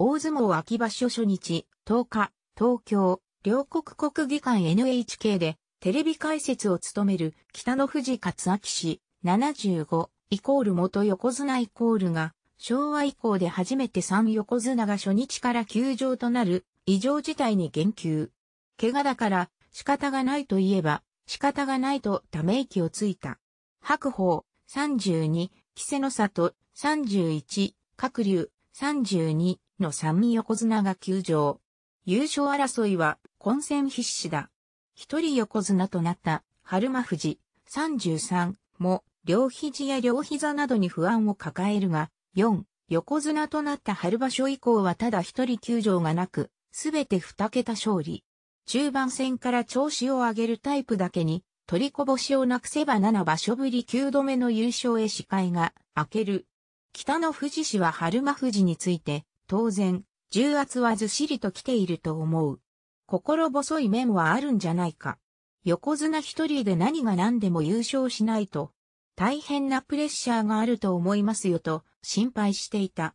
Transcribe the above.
大相撲秋場所初日、10日、東京、両国国技館 NHK で、テレビ解説を務める北野富士勝明氏75イコール元横綱イコールが昭和以降で初めて3横綱が初日から休場となる異常事態に言及。怪我だから仕方がないと言えば仕方がないとため息をついた。白鵬32、稀勢の里31、角竜32の三横綱が休場。優勝争いは混戦必至だ。一人横綱となった春馬富士33も両肘や両膝などに不安を抱えるが、4横綱となった春場所以降はただ一人休場がなく、すべて二桁勝利。中盤戦から調子を上げるタイプだけに、取りこぼしをなくせば7場所ぶり9度目の優勝へ視界が開ける。北の富士氏は春間富士について、当然、重圧はずっしりと来ていると思う。心細い面はあるんじゃないか。横綱一人で何が何でも優勝しないと、大変なプレッシャーがあると思いますよと心配していた。